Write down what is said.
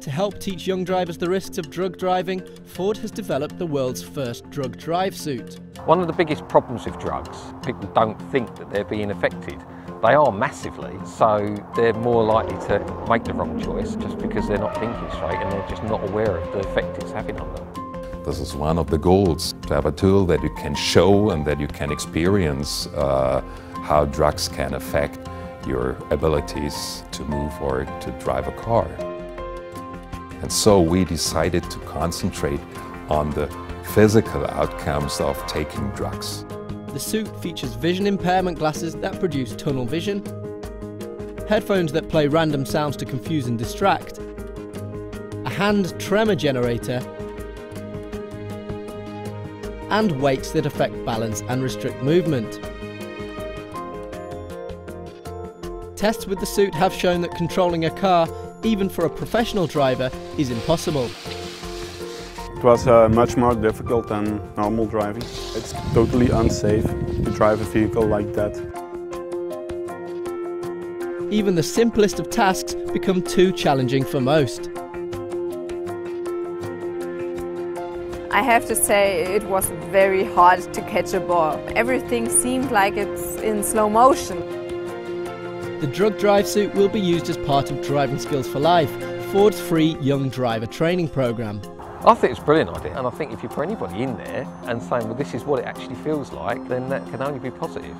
To help teach young drivers the risks of drug driving, Ford has developed the world's first drug drive suit. One of the biggest problems with drugs, people don't think that they're being affected. They are massively, so they're more likely to make the wrong choice just because they're not thinking straight and they're just not aware of the effect it's having on them. This is one of the goals, to have a tool that you can show and that you can experience uh, how drugs can affect your abilities to move or to drive a car. And so we decided to concentrate on the physical outcomes of taking drugs. The suit features vision impairment glasses that produce tunnel vision, headphones that play random sounds to confuse and distract, a hand tremor generator, and weights that affect balance and restrict movement. Tests with the suit have shown that controlling a car, even for a professional driver, is impossible. It was uh, much more difficult than normal driving. It's totally unsafe to drive a vehicle like that. Even the simplest of tasks become too challenging for most. I have to say it was very hard to catch a ball. Everything seemed like it's in slow motion. The drug drive suit will be used as part of Driving Skills for Life, Ford's free young driver training programme. I think it's a brilliant idea, and I think if you put anybody in there and saying, well, this is what it actually feels like, then that can only be positive.